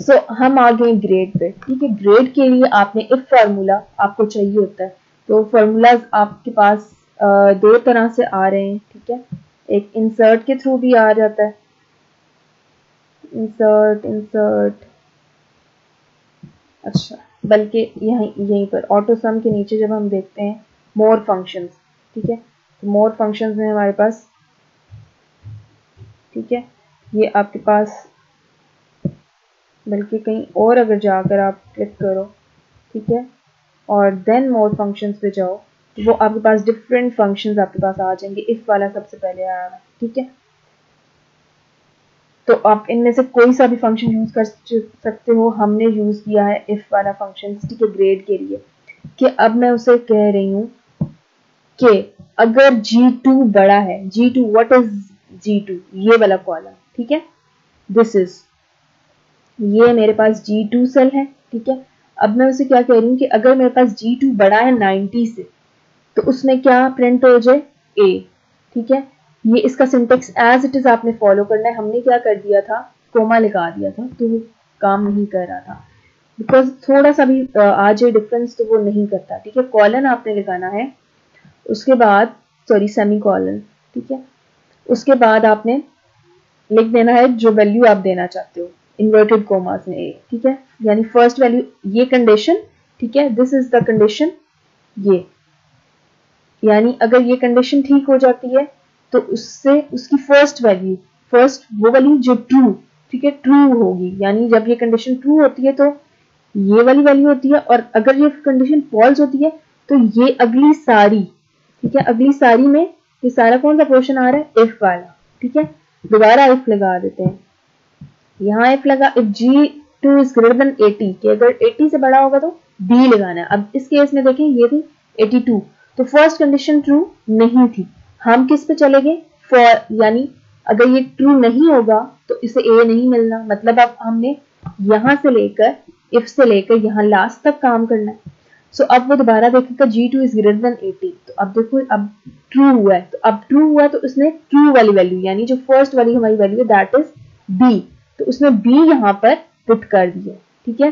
सो so, हम आ गए grade pay ठीक है ग्रेड के लिए आपने इफ़ फार्मूला आपको चाहिए होता है। तो फार्मूलाज आपके पास दो तरह से आ रहे हैं ठीक है? एक इंसर्ट के थ्रू भी आ जाता है। इंसर्ट इंसर्ट अच्छा बल्कि यहीं यहीं पर ऑटो सम के नीचे जब हम देखते हैं मोर फ़ंक्शंस ठीक है? तो मोर फ़ंक्शंस में हमारे पास ठीक है? ये आपके पास बल्कि कहीं और अगर जाकर आप क्लिक करो, ठीक है? और देन मोर फ़ंक्शंस पे जाओ तो वो आपके पास डिफरेंट फ़ंक्शंस आपके पास आ जाएँगे। इफ़ वाला सबसे पहले आया ठीक है? तो आप इनमें से कोई सा भी फ़ंक्शन यूज़ कर सकते हो। हमने यूज़ किया है इफ़ वाला फ़ंक्शन ठीक है ग्रेड के लिए। कि अब मैं उसे कह रही हूँ कि अगर G2 बड़ा है G2 व्हाट इज़ G2 ये वाला कॉलम ठीक है? दिस इज़ ये मेरे पास G2 सेल है, ठीक है? अब मैं उसे क्या कह रही हूँ कि अगर मेरे पास G2 बड़ा है 90 से तो उसमें क्या प्रिंट हो जाए? A, ठीक है? ये इसका सिंटेक्स एज इट इज़ आपने फॉलो करना है। हमने क्या कर दिया था? कोमा लगा दिया था तो वो काम नहीं कर रहा था। बिकॉज़ थोड़ा सा भी आ जाए डिफरेंस तो वो नहीं करता, ठीक है? कॉलन आपने लगाना है। उसके बाद सॉरी सेमी कॉलन ठीक है? उसके बाद आपने लिख देना है जो वैल्यू आप देना चाहते हो। इन्वर्टेड कोमास में ठीक है? यानी फ़र्स्ट वैल्यू ये कंडीशन ठीक है? दिस इज़ द कंडीशन ये। यानी अगर ये कंडीशन ठीक हो जाती है तो उससे उसकी फ़र्स्ट वैल्यू फ़र्स्ट वो वैल्यू जो ट्रू ठीक है? ट्रू होगी। यानी जब ये कंडीशन ट्रू होती है तो ये वाली वैल्यू होती है और अगर ये कंडीशन फॉल्स होती है तो ये अगली सारी, ठीक है? अगली सारी में ये सारा कौन सा पोर्शन आ रहा है? इफ़ वाला, ठीक है? दोबारा इफ़ लगा देते हैं। यहाँ इफ़ लगा if G two is greater than eighty कि अगर एटी से बड़ा होगा तो बी लगाना है। अब इस केस में देखें ये थी एटी टू तो फ़र्स्ट कंडीशन ट्रू नहीं थी। हम किस पे चले गए फॉर यानी अगर ये ट्रू नहीं होगा तो इसे ए नहीं मिलना। मतलब अब हमने यहाँ से लेकर इफ़ से लेकर यहाँ लास्ट तक काम करना है। सो so, अब वो दोबारा देखेगा G two is greater than eighty तो अब देखो अब ट्रू हुआ है। तो अब ट्रू हुआ तो उसने ट्रू वाली वैल्यू यानी जो फ़र्स्ट वाली हमारी वैल्यू है दैट इज़ बी तो उसने बी यहाँ पर पुट कर दिया, ठीक है?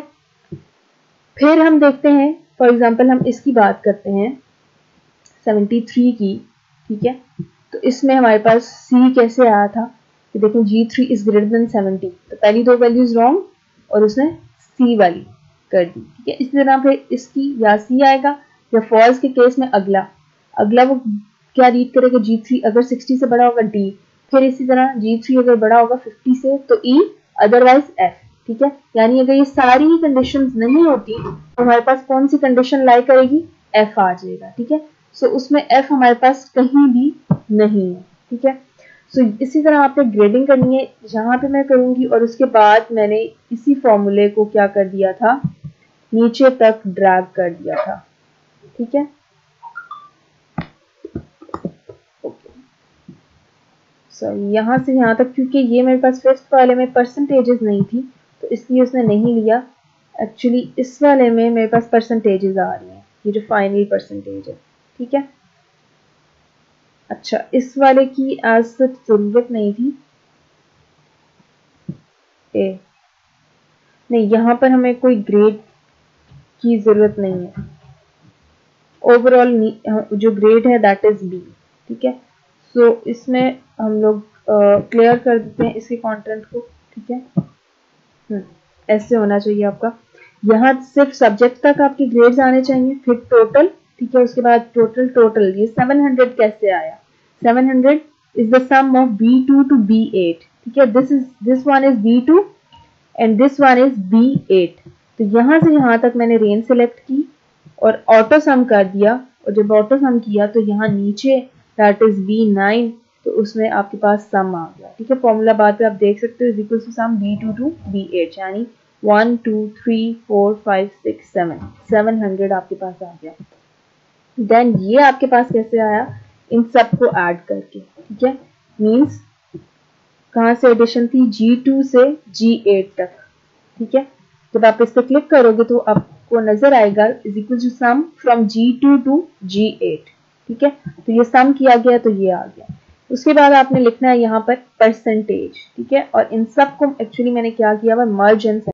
फिर हम देखते हैं फॉर एग्ज़ाम्पल हम इसकी बात करते हैं 73 की, ठीक है? तो इसमें हमारे पास सी कैसे आया था? कि देखें G three is greater than seventy तो पहली दो वैल्यूज़ रॉन्ग और उसने सी वाली कर दी, ठीक है? इसी तरह फिर इसकी या सी आएगा या फॉल्स के केस में अगला। अगला वो क्या रीड करेगा? जी थ्री अगर सिक्सटी से बड़ा होगा डी फिर इसी तरह जी थ्री अगर बड़ा होगा फिफ्टी से तो ई अदरवाइज़ एफ़ ठीक है? यानी अगर ये सारी ही कंडीशन नहीं होती तो हमारे पास कौन सी कंडीशन लाई करेगी? एफ़ आ जाएगा ठीक है? सो so, उसमें एफ़ हमारे पास कहीं भी नहीं है ठीक है? सो so, इसी तरह आपने ग्रेडिंग करनी है यहाँ पे मैं करूँगी और उसके बाद मैंने इसी फॉर्मूले को क्या कर दिया था? नीचे तक ड्रैग कर दिया था ठीक है? सो so, यहाँ से यहाँ तक क्योंकि ये मेरे पास फिफ्थ वाले में परसेंटेजेस नहीं थी तो इसलिए उसने नहीं लिया। एक्चुअली इस वाले में मेरे पास परसेंटेजेस आ रही हैं। ये जो फाइनल परसेंटेज है ठीक है? अच्छा इस वाले की आज सच ज़रूरत नहीं थी। ए नहीं यहाँ पर हमें कोई ग्रेड की ज़रूरत नहीं है। ओवरऑल जो ग्रेड है दैट इज़ बी ठीक है? सो so, इसमें हम लोग क्लियर कर देते हैं इसके कंटेंट को ठीक है? हम्म, ऐसे होना चाहिए आपका। यहाँ सिर्फ़ सब्जेक्ट तक आपके ग्रेड्स आने चाहिए फिर टोटल ठीक है? उसके बाद टोटल टोटल ये 700 कैसे आया? 700 is the sum of B2 to B8 ठीक है? This is this one is B2 and this one is B8 तो यहाँ से यहाँ तक मैंने रेंज सेलेक्ट की और ऑटो सम कर दिया और जब ऑटो सम किया तो यहाँ नीचे दैट इज़ B9 तो उसमें आपके पास सम आ गया। ठीक है फॉर्मूला बाद पे आप देख सकते हो is equal to sum B2 to B8 यानी one two three four five six seven seven hundred आपके पास आ गया। देन ये आपके पास कैसे आया? इन सबको ऐड करके। ठीक है? मींस कहाँ से एडिशन थी? G2 से G8 तक। ठीक है? जब आप इस पर क्लिक करोगे तो आपको नज़र आएगा is equal to sum from G2 to G8 ठीक है? तो ये सम किया गया तो ये आ गया। उसके बाद आपने लिखना है यहाँ पर परसेंटेज ठीक है? और इन सबको एक्चुअली मैंने क्या किया हुआ मर्ज एंड